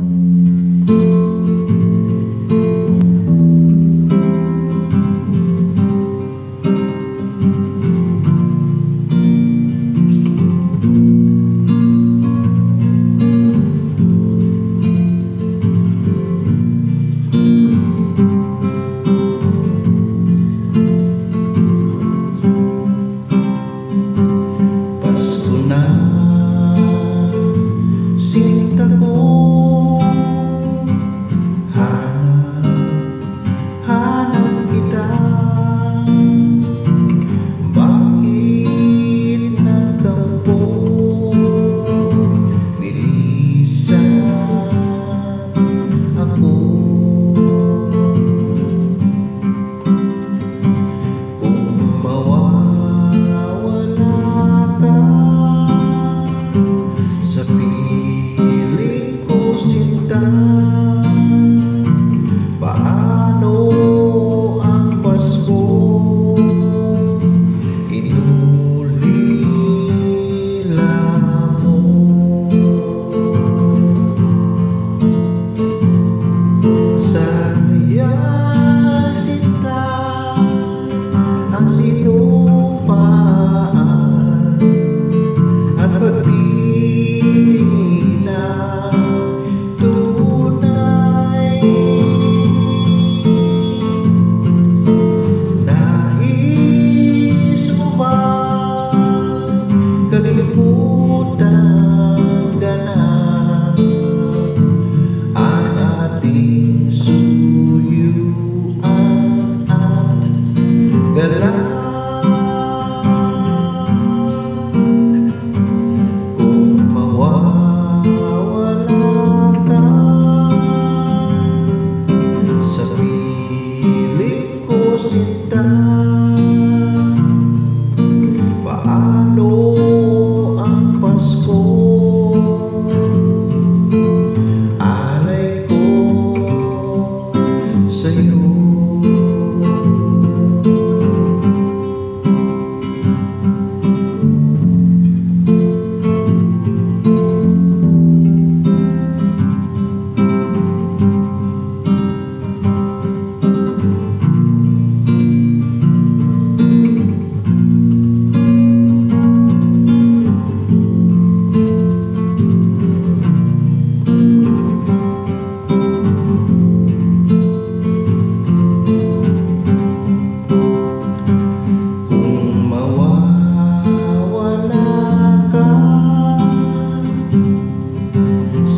Pasko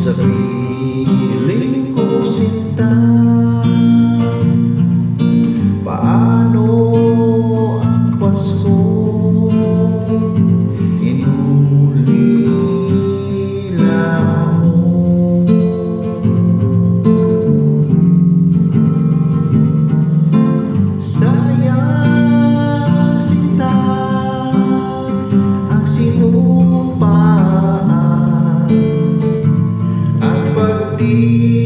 Sa piling pagtitinginan